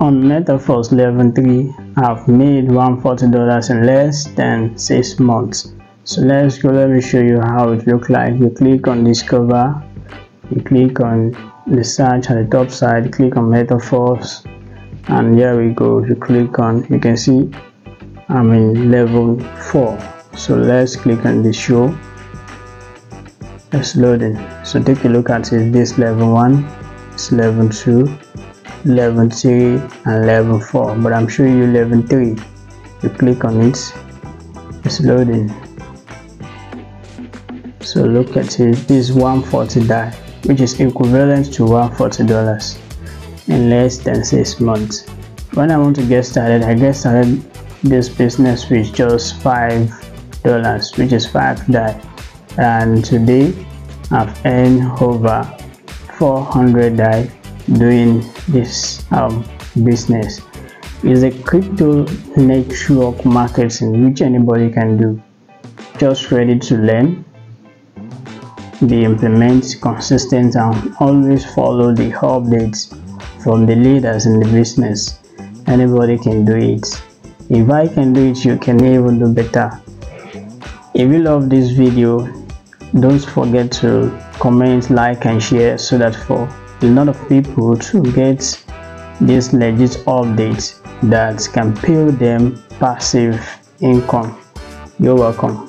on MetaForce level 3 I've made $140 in less than 6 months. So let's go let me show you how it look like. You click on discover you click on the search on the top side click on MetaForce and here we go. You click on you can see I'm in level 4 so let's click on the show. It's loading. So take a look at it. This level 1 it's level 2 level 3 and level 4 but I'm showing you level 3 you click on it it's loading. So look at it this 140 DAI which is equivalent to 140 dollars in less than six months. When I want to get started I get started this business with just five dollars which is five DAI and today I've earned over 400 DAI doing this um, business is a crypto network marketing which anybody can do. Just ready to learn. Be implement consistent and always follow the updates from the leaders in the business. Anybody can do it. If i can do it you can even do better. If you love this video don't forget to comment like and share so that for a lot of people to get these legit updates that can pay them passive income. You're welcome